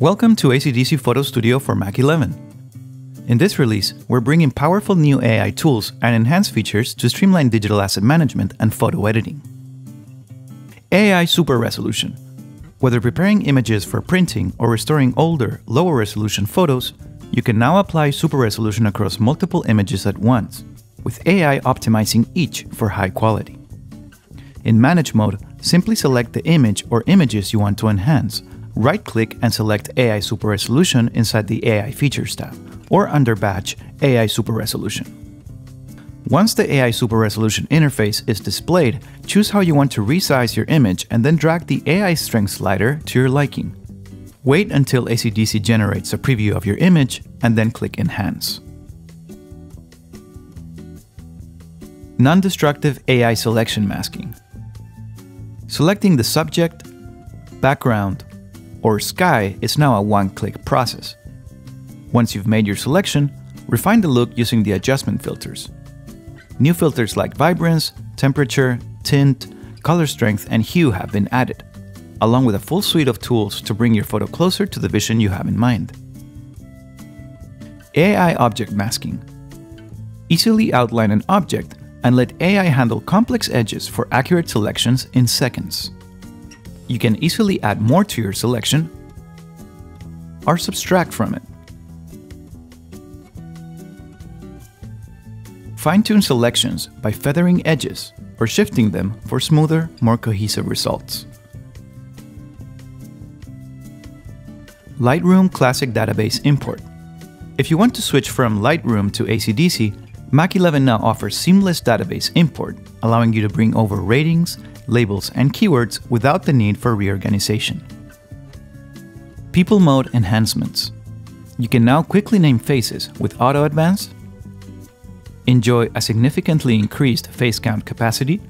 Welcome to ACDSee Photo Studio for Mac 11. In this release, we're bringing powerful new AI tools and enhanced features to streamline digital asset management and photo editing. AI Super Resolution. Whether preparing images for printing or restoring older, lower resolution photos, you can now apply super resolution across multiple images at once, with AI optimizing each for high quality. In Manage mode, simply select the image or images you want to enhance right-click and select AI Super Resolution inside the AI Features tab, or under Batch AI Super Resolution. Once the AI Super Resolution interface is displayed, choose how you want to resize your image and then drag the AI Strength slider to your liking. Wait until ACDSee generates a preview of your image and then click Enhance. Non-destructive AI selection masking. Selecting the subject, background, or sky is now a one-click process. Once you've made your selection, refine the look using the adjustment filters. New filters like vibrance, temperature, tint, color strength, and hue have been added, along with a full suite of tools to bring your photo closer to the vision you have in mind. AI Object Masking Easily outline an object and let AI handle complex edges for accurate selections in seconds you can easily add more to your selection or subtract from it. Fine-tune selections by feathering edges or shifting them for smoother, more cohesive results. Lightroom Classic Database Import If you want to switch from Lightroom to ACDSee, Mac 11 now offers seamless database import, allowing you to bring over ratings, labels, and keywords without the need for reorganization. People Mode Enhancements You can now quickly name faces with Auto Advance, enjoy a significantly increased face count capacity,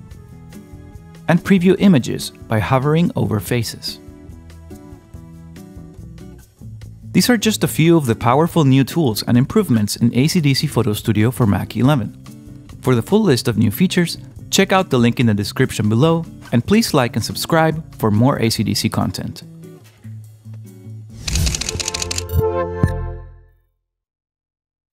and preview images by hovering over faces. These are just a few of the powerful new tools and improvements in ACDSee Photo Studio for Mac 11. For the full list of new features, Check out the link in the description below, and please like and subscribe for more ACDSee content.